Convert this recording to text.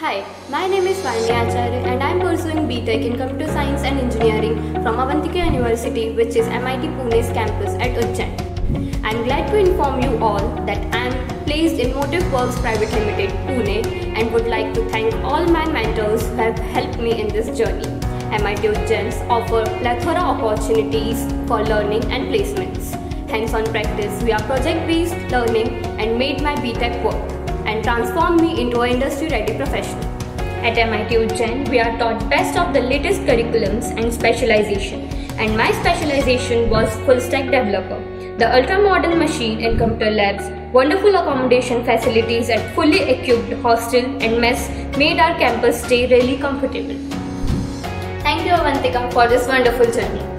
Hi, my name is Varunee Acharya and I am pursuing BTech in Computer Science and Engineering from Avantika University which is MIT Pune's campus at Ujjain. I am glad to inform you all that I am placed in Motifworks Private Limited, Pune and would like to thank all my mentors who have helped me in this journey. MIT Ujjain's offer plethora opportunities for learning and placements. Hands-on practice we are project-based learning and made my BTech work and transformed me into an industry-ready professional. At MIT Ujjain, we are taught best of the latest curriculums and specialization. And my specialization was full stack developer. The ultra modern machine and computer labs, wonderful accommodation facilities at fully equipped hostel and mess made our campus stay really comfortable. Thank you Avantika for this wonderful journey.